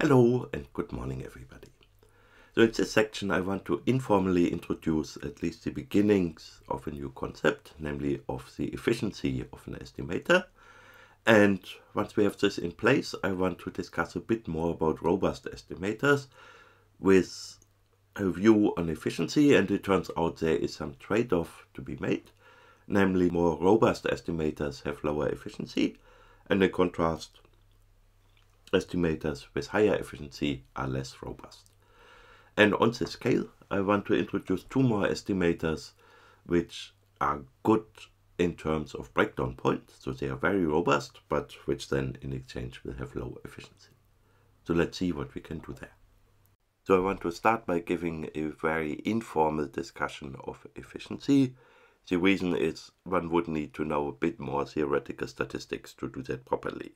Hello and good morning everybody. So in this section I want to informally introduce at least the beginnings of a new concept, namely of the efficiency of an estimator. And once we have this in place, I want to discuss a bit more about robust estimators with a view on efficiency and it turns out there is some trade-off to be made. Namely, more robust estimators have lower efficiency and in contrast, estimators with higher efficiency are less robust. And on this scale, I want to introduce two more estimators which are good in terms of breakdown point. So they are very robust, but which then in exchange will have low efficiency. So let's see what we can do there. So I want to start by giving a very informal discussion of efficiency. The reason is one would need to know a bit more theoretical statistics to do that properly.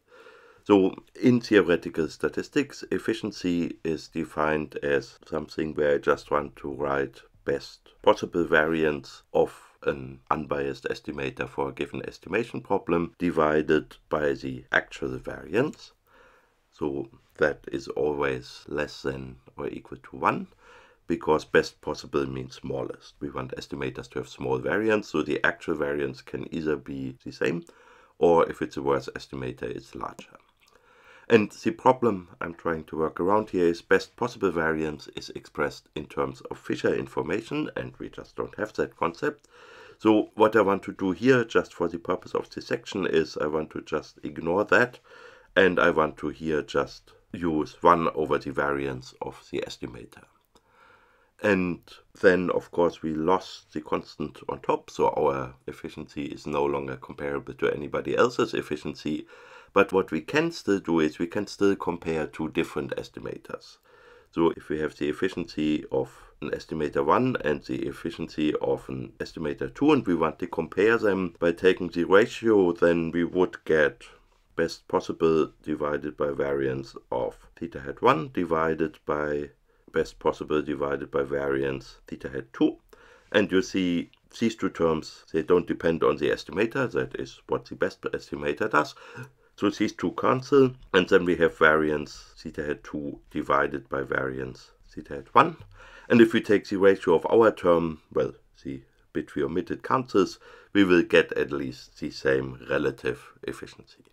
So in theoretical statistics, efficiency is defined as something where I just want to write best possible variance of an unbiased estimator for a given estimation problem divided by the actual variance. So that is always less than or equal to 1 because best possible means smallest. We want estimators to have small variance, so the actual variance can either be the same or if it's a worse estimator, it's larger. And the problem I'm trying to work around here is best possible variance is expressed in terms of Fisher information, and we just don't have that concept. So what I want to do here, just for the purpose of this section, is I want to just ignore that, and I want to here just use 1 over the variance of the estimator. And then, of course, we lost the constant on top, so our efficiency is no longer comparable to anybody else's efficiency. But what we can still do is we can still compare two different estimators. So if we have the efficiency of an estimator 1 and the efficiency of an estimator 2 and we want to compare them by taking the ratio, then we would get best possible divided by variance of theta hat 1 divided by best possible divided by variance theta hat 2. And you see these two terms, they don't depend on the estimator, that is what the best estimator does. So these two cancel, and then we have variance theta hat 2 divided by variance theta hat 1. And if we take the ratio of our term, well, the bit we omitted cancels, we will get at least the same relative efficiency.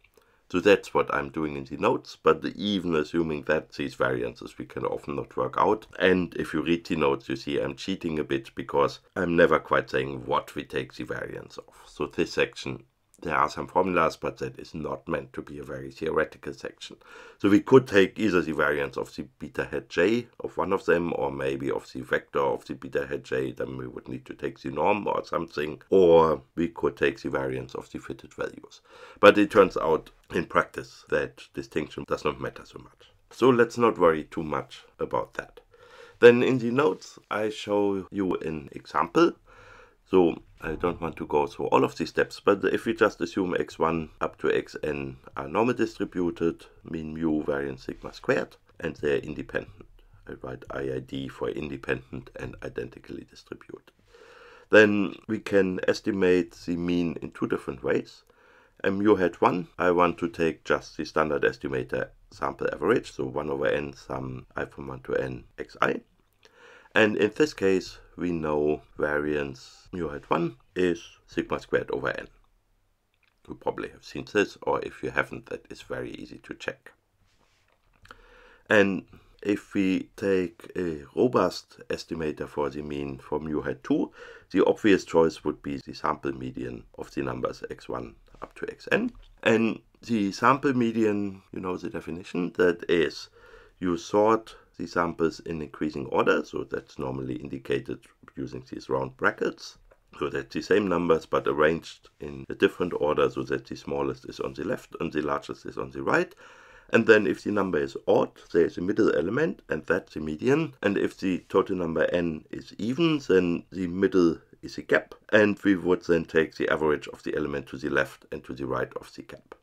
So that's what I'm doing in the notes, but even assuming that these variances we can often not work out. And if you read the notes, you see I'm cheating a bit because I'm never quite saying what we take the variance of. So this section there are some formulas, but that is not meant to be a very theoretical section. So we could take either the variance of the beta hat j of one of them, or maybe of the vector of the beta hat j, then we would need to take the norm or something, or we could take the variance of the fitted values. But it turns out in practice that distinction does not matter so much. So let's not worry too much about that. Then in the notes I show you an example so I don't want to go through all of these steps, but if we just assume x1 up to xn are normal distributed, mean mu variance sigma squared, and they're independent. I write IID for independent and identically distributed. Then we can estimate the mean in two different ways. And mu hat 1, I want to take just the standard estimator sample average, so 1 over n sum i from 1 to n xi. And in this case, we know variance mu hat 1 is sigma squared over n. You probably have seen this, or if you haven't, that is very easy to check. And if we take a robust estimator for the mean for mu hat 2, the obvious choice would be the sample median of the numbers x1 up to xn. And the sample median, you know the definition, that is you sort the samples in increasing order, so that's normally indicated using these round brackets. So that's the same numbers but arranged in a different order so that the smallest is on the left and the largest is on the right. And then if the number is odd, there is a middle element and that's the median. And if the total number n is even, then the middle is a gap. And we would then take the average of the element to the left and to the right of the gap.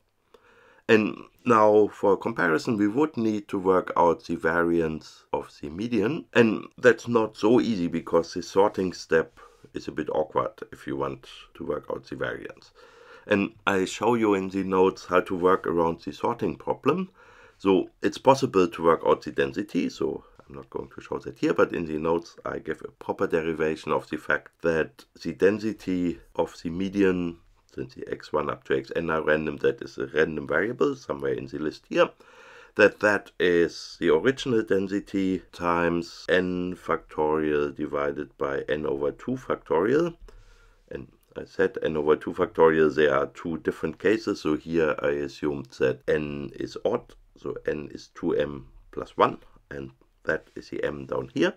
And now for comparison, we would need to work out the variance of the median. And that's not so easy because the sorting step is a bit awkward if you want to work out the variance. And I show you in the notes how to work around the sorting problem. So it's possible to work out the density, so I'm not going to show that here, but in the notes I give a proper derivation of the fact that the density of the median, the x1 up to xn are random, that is a random variable somewhere in the list here, that that is the original density times n factorial divided by n over 2 factorial. And I said n over 2 factorial, there are two different cases, so here I assumed that n is odd, so n is 2m plus 1, and that is the m down here.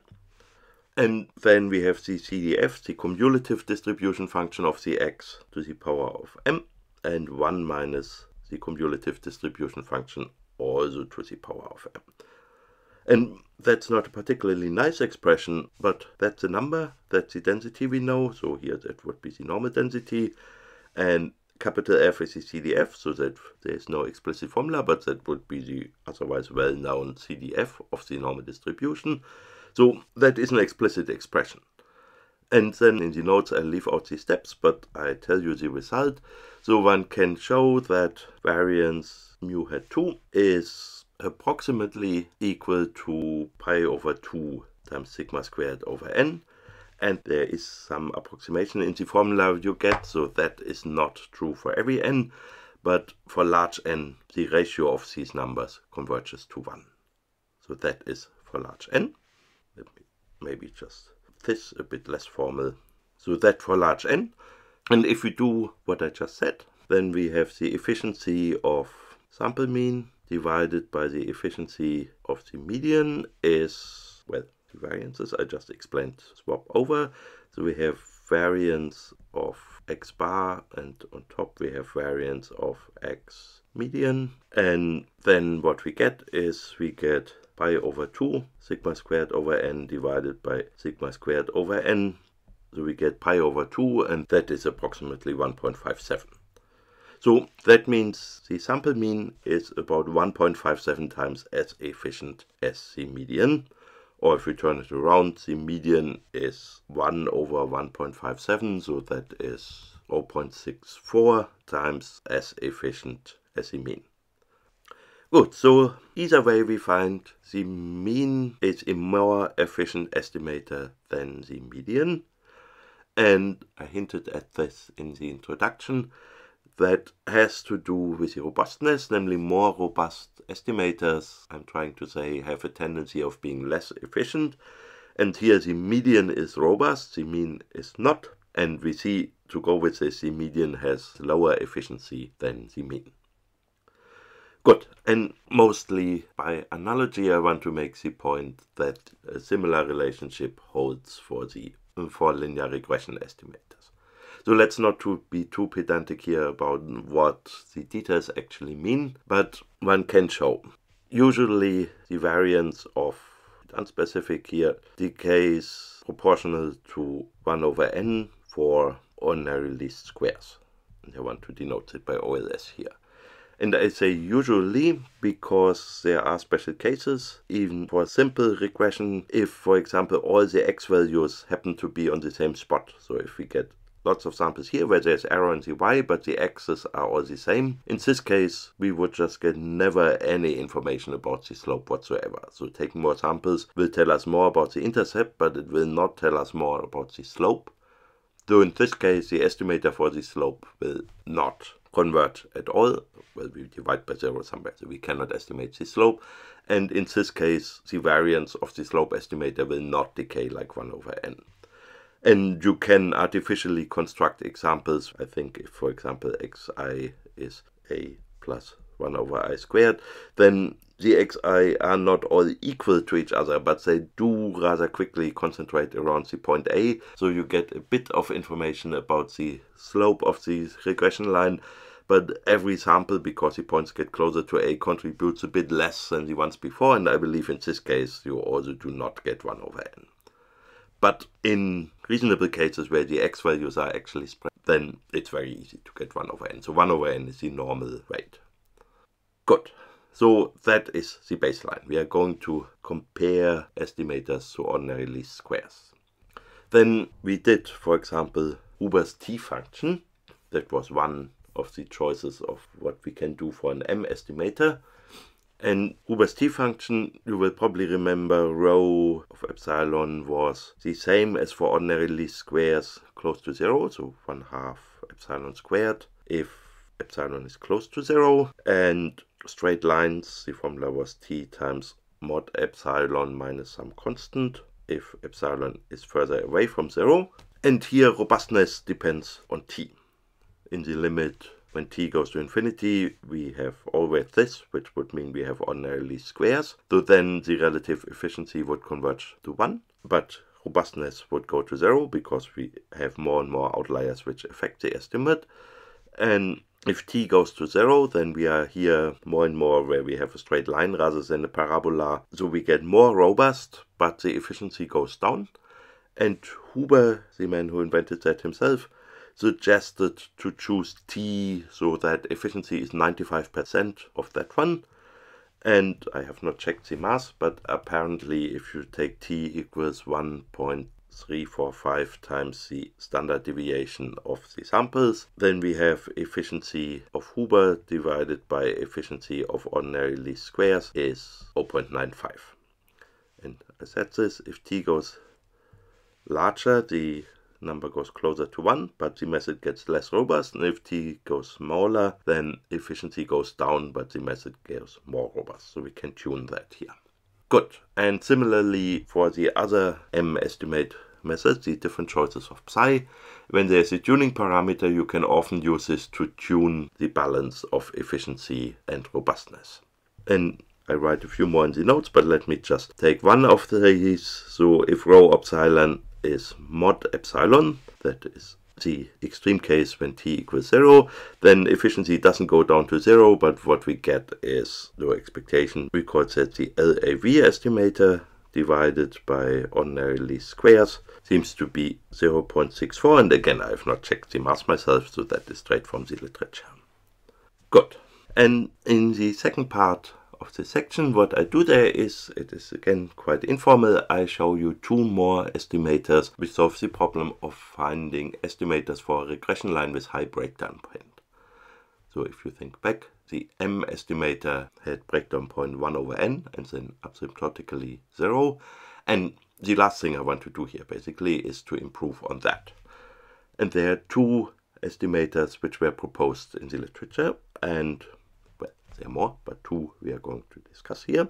And then we have the CDF, the cumulative distribution function of the x to the power of m, and 1 minus the cumulative distribution function also to the power of m. And that's not a particularly nice expression, but that's a number, that's the density we know, so here that would be the normal density, and capital F is the CDF, so that there's no explicit formula, but that would be the otherwise well-known CDF of the normal distribution. So that is an explicit expression. And then in the notes I leave out the steps, but I tell you the result. So one can show that variance mu hat 2 is approximately equal to pi over 2 times sigma squared over n. And there is some approximation in the formula you get, so that is not true for every n, but for large n, the ratio of these numbers converges to 1. So that is for large n. Maybe just this a bit less formal. So that for large n. And if we do what I just said, then we have the efficiency of sample mean divided by the efficiency of the median is, well, variances I just explained swap over. So we have variance of x bar and on top we have variance of x median. And then what we get is we get pi over 2 sigma squared over n divided by sigma squared over n. So we get pi over 2 and that is approximately 1.57. So that means the sample mean is about 1.57 times as efficient as the median. Or if we turn it around, the median is 1 over 1.57, so that is 0.64 times as efficient as the mean. Good, so either way we find the mean is a more efficient estimator than the median. And I hinted at this in the introduction that has to do with the robustness, namely more robust estimators, I'm trying to say, have a tendency of being less efficient. And here the median is robust, the mean is not. And we see, to go with this, the median has lower efficiency than the mean. Good, and mostly by analogy I want to make the point that a similar relationship holds for the for linear regression estimate. So let's not to be too pedantic here about what the details actually mean, but one can show. Usually the variance of unspecific here decays proportional to 1 over n for ordinary least squares. And I want to denote it by OLS here. And I say usually because there are special cases, even for simple regression, if, for example, all the x values happen to be on the same spot. So if we get lots of samples here where there's error in the y, but the x's are all the same. In this case, we would just get never any information about the slope whatsoever. So taking more samples will tell us more about the intercept, but it will not tell us more about the slope. Though in this case, the estimator for the slope will not convert at all. Well, we divide by zero somewhere, so we cannot estimate the slope. And in this case, the variance of the slope estimator will not decay like 1 over n. And you can artificially construct examples. I think if, for example, xi is a plus 1 over i squared, then the xi are not all equal to each other, but they do rather quickly concentrate around the point A. So you get a bit of information about the slope of the regression line, but every sample, because the points get closer to A, contributes a bit less than the ones before, and I believe in this case you also do not get 1 over n. But in reasonable cases where the x values are actually spread, then it's very easy to get 1 over n. So 1 over n is the normal rate. Good. So that is the baseline. We are going to compare estimators to ordinary least squares. Then we did, for example, Huber's t function. That was one of the choices of what we can do for an m estimator. And Huber's t function, you will probably remember rho of epsilon was the same as for ordinary least squares close to zero, so one half epsilon squared if epsilon is close to zero. And straight lines, the formula was t times mod epsilon minus some constant if epsilon is further away from zero. And here robustness depends on t. In the limit when t goes to infinity, we have always this, which would mean we have ordinary least squares. So then the relative efficiency would converge to 1, but robustness would go to 0 because we have more and more outliers which affect the estimate. And if t goes to 0, then we are here more and more where we have a straight line rather than a parabola. So we get more robust, but the efficiency goes down. And Huber, the man who invented that himself, suggested to choose T so that efficiency is 95% of that one. And I have not checked the mass, but apparently if you take T equals 1.345 times the standard deviation of the samples, then we have efficiency of Huber divided by efficiency of ordinary least squares is 0.95. And I said this, if T goes larger, the number goes closer to 1, but the method gets less robust. And if t goes smaller, then efficiency goes down, but the method gets more robust. So we can tune that here. Good. And similarly for the other M estimate methods, the different choices of psi, when there's a tuning parameter, you can often use this to tune the balance of efficiency and robustness. And I write a few more in the notes, but let me just take one of these. So if rho epsilon is mod epsilon, that is the extreme case when t equals 0, then efficiency doesn't go down to 0, but what we get is no expectation. We call that the LAV estimator divided by ordinary least squares seems to be 0.64 and again I have not checked the mass myself so that is straight from the literature. Good. And in the second part of the section. What I do there is, it is again quite informal, I show you two more estimators which solve the problem of finding estimators for a regression line with high breakdown point. So if you think back, the M estimator had breakdown point 1 over n and then asymptotically 0. And the last thing I want to do here basically is to improve on that. And there are two estimators which were proposed in the literature and there are more, but two we are going to discuss here.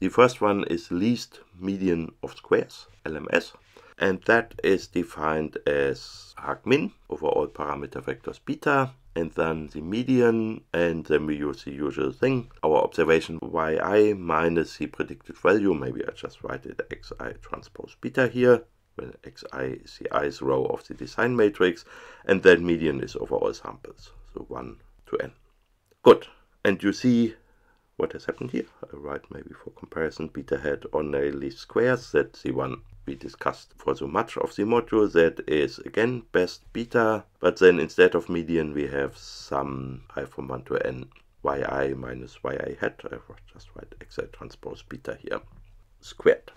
The first one is least median of squares, LMS, and that is defined as argmin over all parameter vectors beta, and then the median, and then we use the usual thing, our observation yi minus the predicted value, maybe I just write it xi transpose beta here, when xi is the ith row of the design matrix, and then median is over all samples, so 1 to n. Good, and you see what has happened here. I write maybe for comparison beta hat on a least squares. That's the one we discussed for so much of the module. That is again best beta, but then instead of median we have sum i from 1 to n yi minus yi hat. I just write xi transpose beta here squared.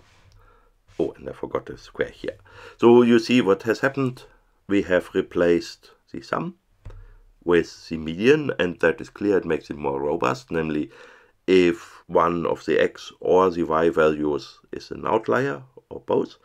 Oh, and I forgot the square here. So you see what has happened. We have replaced the sum with the median, and that is clear, it makes it more robust, namely if one of the x or the y values is an outlier, or both,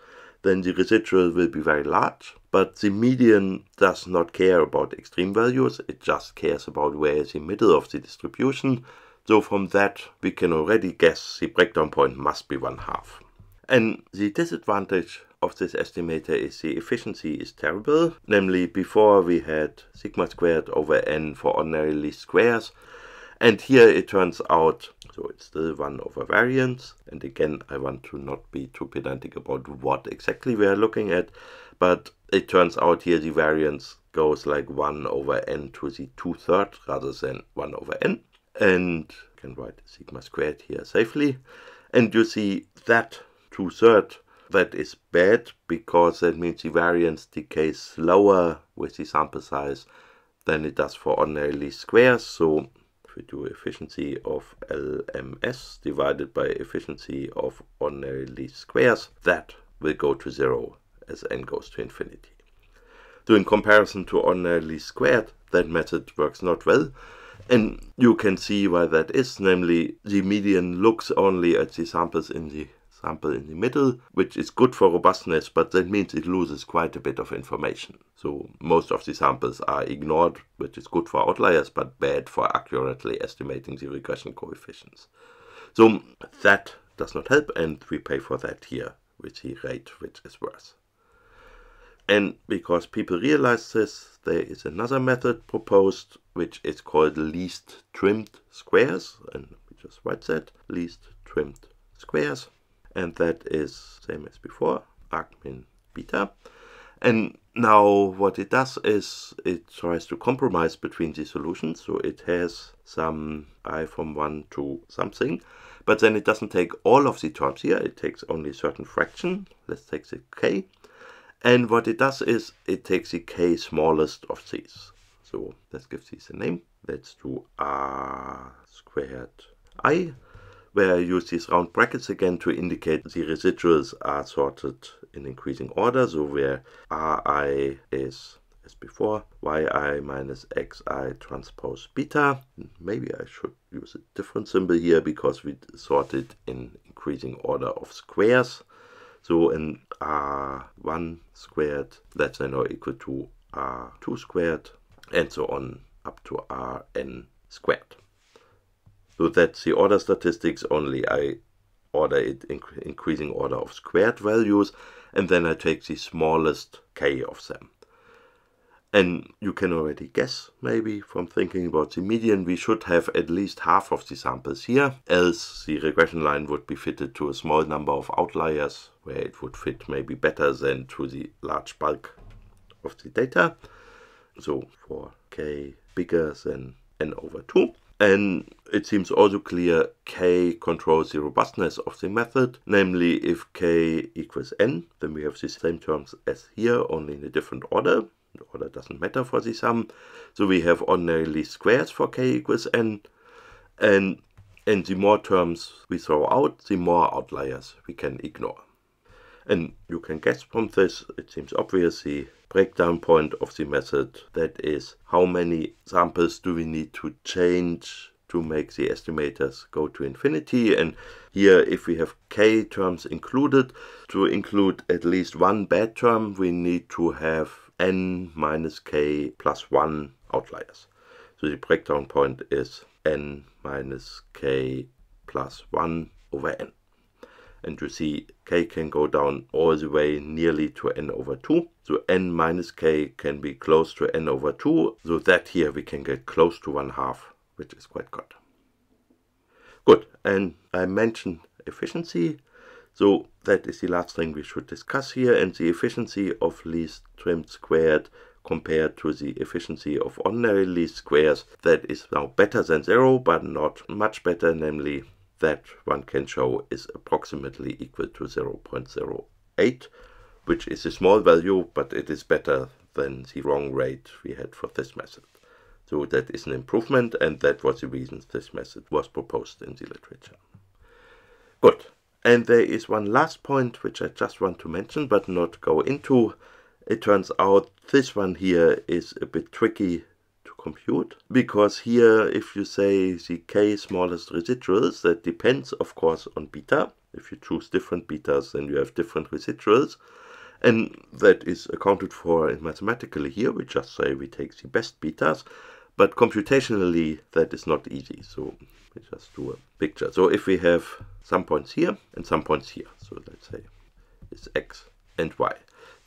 then the residual will be very large. But the median does not care about extreme values, it just cares about where is the middle of the distribution. So from that, we can already guess the breakdown point must be one half. And the disadvantage of this estimator is the efficiency is terrible. Namely, before we had sigma squared over n for ordinary least squares. And here it turns out, so it's still 1 over variance. And again, I want to not be too pedantic about what exactly we are looking at. But it turns out here the variance goes like 1 over n to the 2 third rather than 1 over n. And you can write sigma squared here safely. And you see that 2 third that is bad because that means the variance decays slower with the sample size than it does for ordinary least squares. So if we do efficiency of LMS divided by efficiency of ordinary least squares, that will go to zero as n goes to infinity. So in comparison to ordinary least squared, that method works not well. And you can see why that is, namely the median looks only at the samples in the sample in the middle, which is good for robustness, but that means it loses quite a bit of information. So most of the samples are ignored, which is good for outliers, but bad for accurately estimating the regression coefficients. So that does not help, and we pay for that here with the rate which is worse. And because people realize this, there is another method proposed, which is called least trimmed squares. And we just write that, least trimmed squares. And that is same as before, argmin beta. And now what it does is it tries to compromise between the solutions. So it has sum i from 1 to something. But then it doesn't take all of the terms here. It takes only a certain fraction. Let's take the k. And what it does is it takes the k smallest of these. So let's give these a name. Let's do r squared i, where I use these round brackets again to indicate the residuals are sorted in increasing order. So where ri is as before, yi minus xi transpose beta. Maybe I should use a different symbol here because we sort it in increasing order of squares. So in r1 squared, that's then now equal to r2 squared, and so on up to rn squared. So that's the order statistics, only I order it in increasing order of squared values, and then I take the smallest k of them. And you can already guess, maybe, from thinking about the median, we should have at least half of the samples here, else the regression line would be fitted to a small number of outliers, where it would fit maybe better than to the large bulk of the data. So for k bigger than n over 2. And it seems also clear k controls the robustness of the method, namely if k equals n, then we have the same terms as here, only in a different order the order doesn't matter for the sum. So we have ordinary least squares for k equals n. And, and the more terms we throw out, the more outliers we can ignore. And you can guess from this, it seems obvious, the breakdown point of the method, that is how many samples do we need to change to make the estimators go to infinity. And here, if we have k terms included, to include at least one bad term, we need to have n minus k plus 1 outliers. So the breakdown point is n minus k plus 1 over n. And you see k can go down all the way nearly to n over 2. So n minus k can be close to n over 2. So that here we can get close to 1 half, which is quite good. Good, and I mentioned efficiency. So that is the last thing we should discuss here and the efficiency of least trimmed squared compared to the efficiency of ordinary least squares that is now better than zero but not much better namely that one can show is approximately equal to 0.08 which is a small value but it is better than the wrong rate we had for this method. So that is an improvement and that was the reason this method was proposed in the literature. Good. And there is one last point which I just want to mention but not go into. It turns out this one here is a bit tricky compute because here if you say the k smallest residuals that depends of course on beta. If you choose different betas then you have different residuals and that is accounted for mathematically here. We just say we take the best betas but computationally that is not easy. So we just do a picture. So if we have some points here and some points here, so let's say it's x and y,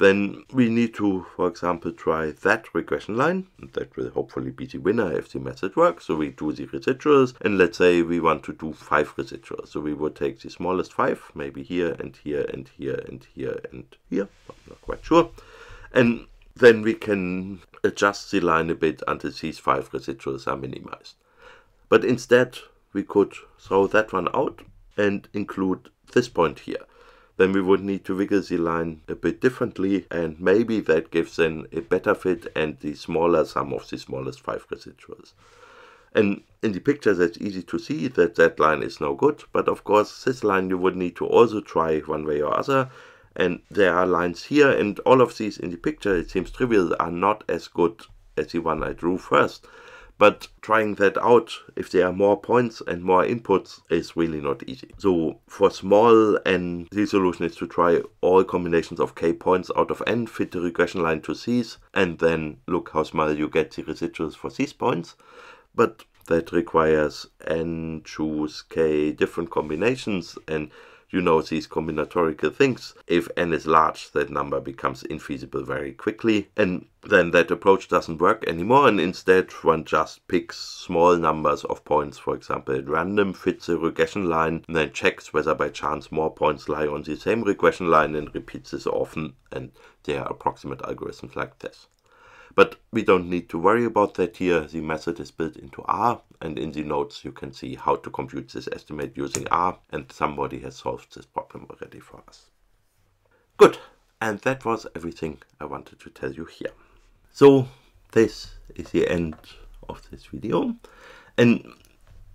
then we need to, for example, try that regression line. That will hopefully be the winner if the method works. So we do the residuals, and let's say we want to do five residuals. So we would take the smallest five, maybe here and here and here and here and here. I'm not quite sure. And then we can adjust the line a bit until these five residuals are minimized. But instead, we could throw that one out and include this point here. Then we would need to wiggle the line a bit differently and maybe that gives then a better fit and the smaller sum of the smallest five residuals. And in the picture that's easy to see that that line is no good, but of course this line you would need to also try one way or other and there are lines here and all of these in the picture it seems trivial are not as good as the one I drew first but trying that out if there are more points and more inputs is really not easy. So for small n, the solution is to try all combinations of k points out of n, fit the regression line to these, and then look how small you get the residuals for these points. But that requires n choose k different combinations and you know these combinatorial things. If n is large, that number becomes infeasible very quickly, and then that approach doesn't work anymore, and instead one just picks small numbers of points, for example, at random, fits a regression line, and then checks whether by chance more points lie on the same regression line and repeats this often, and there are approximate algorithms like this. But we don't need to worry about that here. The method is built into R and in the notes you can see how to compute this estimate using R and somebody has solved this problem already for us. Good. And that was everything I wanted to tell you here. So this is the end of this video. And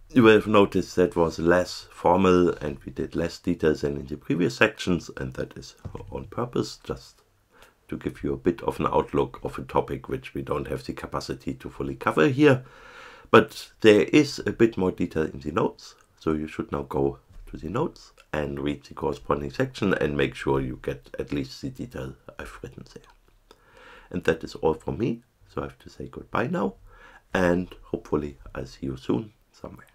you will have noticed that was less formal and we did less details than in the previous sections and that is on purpose just to give you a bit of an outlook of a topic which we don't have the capacity to fully cover here. But there is a bit more detail in the notes, so you should now go to the notes and read the corresponding section and make sure you get at least the detail I've written there. And that is all from me, so I have to say goodbye now, and hopefully I'll see you soon somewhere.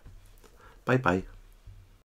Bye bye.